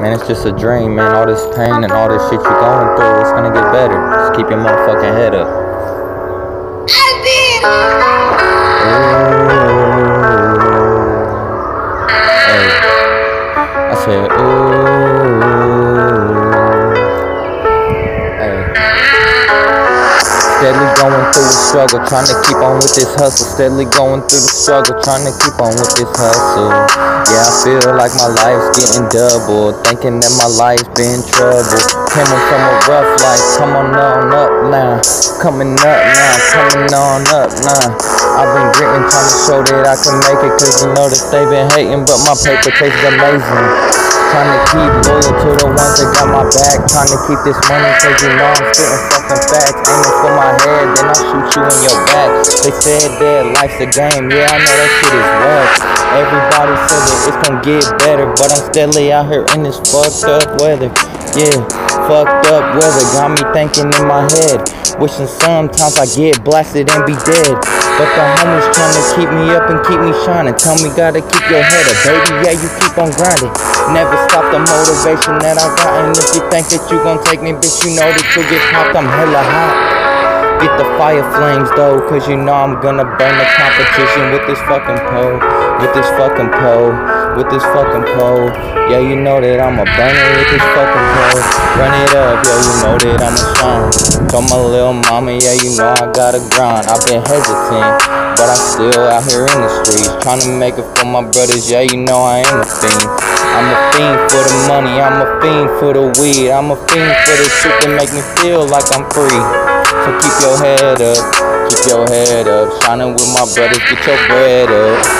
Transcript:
Man, it's just a dream, man. All this pain and all this shit you're going through, it's gonna get better. Just keep your motherfucking head up. Ooh. Hey. I said, ooh. Steadily going through the struggle, trying to keep on with this hustle. Steadily going through the struggle, trying to keep on with this hustle. Yeah, I feel like my life's getting double, thinking that my life's been trouble. Came on from a rough life, come on on up now, coming up now, coming on up now. I've been gritting, trying to show that I can make it, cause you know that they've been hating, but my paper tastes amazing. Trying to keep loyal to the ones that got my back. Trying to keep this money cause you know I'm spitting fucking facts. You in your back. They said that life's a game, yeah, I know that shit is rough. Everybody said that it's gonna get better, but I'm steadily out here in this fucked up weather. Yeah, fucked up weather got me thinking in my head. Wishing sometimes I get blasted and be dead. But the homies trying to keep me up and keep me shining. Tell me gotta keep your head up, baby. Yeah, you keep on grinding. Never stop the motivation that I got. And if you think that you gon' take me, bitch, you know that you get popped. I'm hella hot. Get the fire flames though, cause you know I'm gonna burn the competition with this fucking pole. With this fucking pole. With this fucking pole. Yeah, you know that I'ma burn it with this fucking pole. Run it up, yeah, you know that I'ma shine. My little mama, yeah, you know I gotta grind. I've been hesitant, but I'm still out here in the streets. Trying to make it for my brothers, yeah, you know I ain't a fiend. I'm a fiend for the money, I'm a fiend for the weed. I'm a fiend for the shit that make me feel like I'm free. So keep your head up, keep your head up. Shining with my brothers, get your bread up.